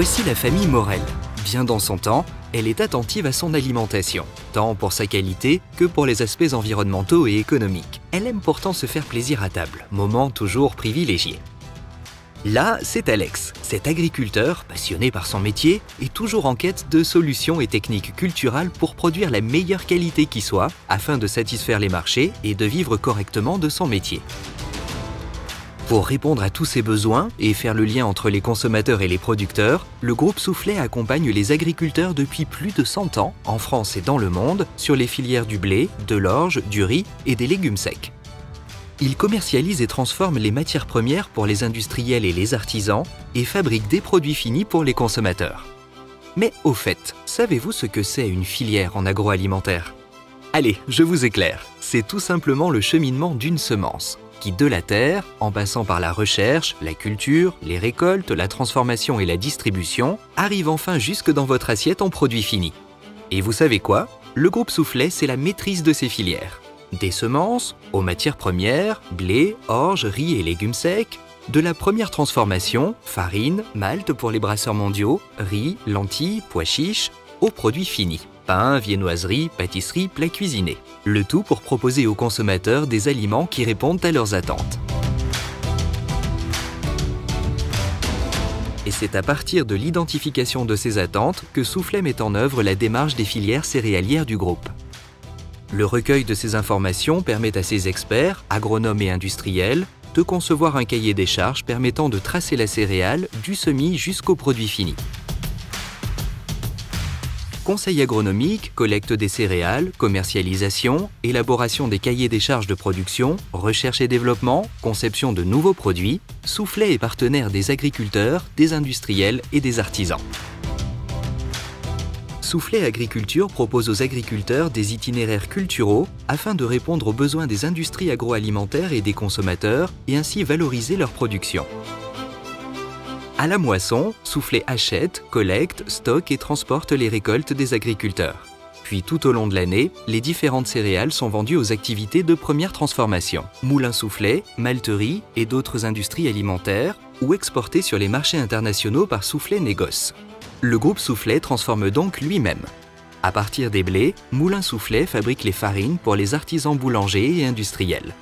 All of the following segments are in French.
Voici la famille Morel. Bien dans son temps, elle est attentive à son alimentation, tant pour sa qualité que pour les aspects environnementaux et économiques. Elle aime pourtant se faire plaisir à table, moment toujours privilégié. Là, c'est Alex. Cet agriculteur, passionné par son métier, est toujours en quête de solutions et techniques culturelles pour produire la meilleure qualité qui soit, afin de satisfaire les marchés et de vivre correctement de son métier. Pour répondre à tous ces besoins et faire le lien entre les consommateurs et les producteurs, le groupe Soufflet accompagne les agriculteurs depuis plus de 100 ans, en France et dans le monde, sur les filières du blé, de l'orge, du riz et des légumes secs. Il commercialise et transforme les matières premières pour les industriels et les artisans et fabrique des produits finis pour les consommateurs. Mais au fait, savez-vous ce que c'est une filière en agroalimentaire? Allez, je vous éclaire. C'est tout simplement le cheminement d'une semence qui, de la terre, en passant par la recherche, la culture, les récoltes, la transformation et la distribution, arrive enfin jusque dans votre assiette en produit fini. Et vous savez quoi? Le groupe Soufflet, c'est la maîtrise de ces filières. Des semences, aux matières premières, blé, orge, riz et légumes secs, de la première transformation, farine, malt pour les brasseurs mondiaux, riz, lentilles, pois chiches, aux produits finis pain, viennoiserie, pâtisserie, plats cuisinés. Le tout pour proposer aux consommateurs des aliments qui répondent à leurs attentes. Et c'est à partir de l'identification de ces attentes que Soufflet met en œuvre la démarche des filières céréalières du groupe. Le recueil de ces informations permet à ses experts, agronomes et industriels, de concevoir un cahier des charges permettant de tracer la céréale du semis jusqu'au produit fini conseil agronomique, collecte des céréales, commercialisation, élaboration des cahiers des charges de production, recherche et développement, conception de nouveaux produits, Soufflet est partenaire des agriculteurs, des industriels et des artisans. Soufflet Agriculture propose aux agriculteurs des itinéraires culturaux afin de répondre aux besoins des industries agroalimentaires et des consommateurs et ainsi valoriser leur production. À la moisson, Soufflet achète, collecte, stocke et transporte les récoltes des agriculteurs. Puis tout au long de l'année, les différentes céréales sont vendues aux activités de première transformation, moulins soufflets, malteries et d'autres industries alimentaires, ou exportées sur les marchés internationaux par Soufflet Négoce. Le groupe Soufflet transforme donc lui-même. À partir des blés, Moulin Soufflet fabrique les farines pour les artisans boulangers et industriels.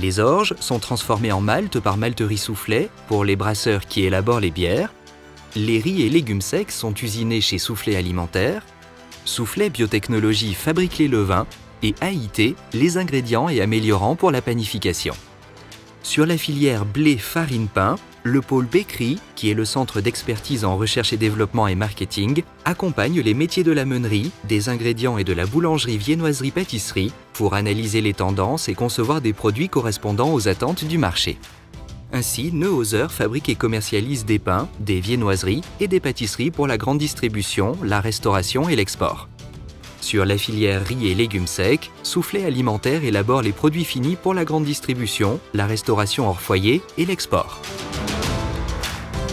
Les orges sont transformées en malt par malterie soufflet pour les brasseurs qui élaborent les bières. Les riz et légumes secs sont usinés chez Soufflet Alimentaire. Soufflet Biotechnologie fabrique les levains et AIT les ingrédients et améliorants pour la panification. Sur la filière blé-farine-pain, le pôle Bécry, qui est le centre d'expertise en recherche et développement et marketing, accompagne les métiers de la meunerie, des ingrédients et de la boulangerie viennoiserie-pâtisserie pour analyser les tendances et concevoir des produits correspondant aux attentes du marché. Ainsi, Neuhauser fabrique et commercialise des pains, des viennoiseries et des pâtisseries pour la grande distribution, la restauration et l'export. Sur la filière riz et légumes secs, Soufflet Alimentaire élabore les produits finis pour la grande distribution, la restauration hors foyer et l'export.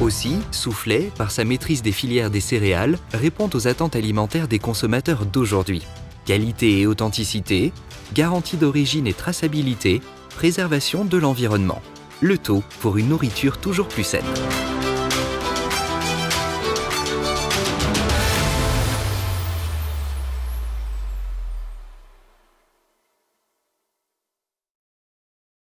Aussi, Soufflet, par sa maîtrise des filières des céréales, répond aux attentes alimentaires des consommateurs d'aujourd'hui. Qualité et authenticité, garantie d'origine et traçabilité, préservation de l'environnement. Le tout pour une nourriture toujours plus saine.